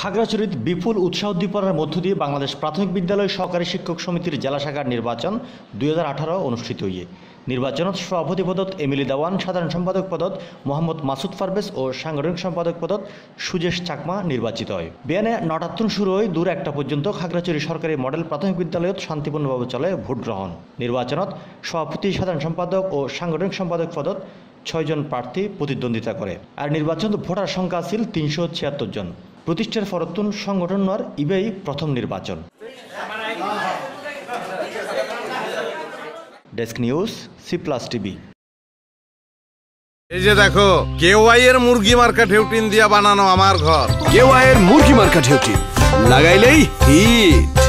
খাগড়াছড়ির বিপুল উৎসাহ উদ্দীপনার মধ্য দিয়ে বাংলাদেশ প্রাথমিক বিদ্যালয় সহকারী শিক্ষক সমিতির জেলা শাখার নির্বাচন দুই হাজার আঠারো অনুষ্ঠিত হয়ে নির্বাচনত সভাপতি পদত এমিলি দেওয়ান, সাধারণ সম্পাদক পদত মোহাম্মদ মাসুদ ফারবেজ ও সাংগঠনিক সম্পাদক পদত সুজেশ চাকমা নির্বাচিত হয়। বিয়ানে নটাত্তন শুরু হয় দূর একটা পর্যন্ত খাগড়াছড়ি সরকারি মডেল প্রাথমিক বিদ্যালয়ত শান্তিপূর্ণভাবে চলে ভোট গ্রহণ। নির্বাচনত সভাপতি, সাধারণ সম্পাদক ও সাংগঠনিক সম্পাদক পদত ছয়জন প্রার্থী প্রতিদ্বন্দ্বিতা করে। আর নির্বাচন ভোটার সংখ্যা ছিল তিনশো ছিয়াত্তর জন। প্রতিষ্ঠার ফরতুন সংগঠনের ইবেই প্রথম নির্বাচন। Desk news C plus TV এই যে দেখো কেওয়াই এর মুরগি মার্কা ঢেউটিন দিয়া বানানো আমার ঘর। কেওয়াইয়ের মুরগি মার্কা ঢেউটিন লাগাইলেই হিট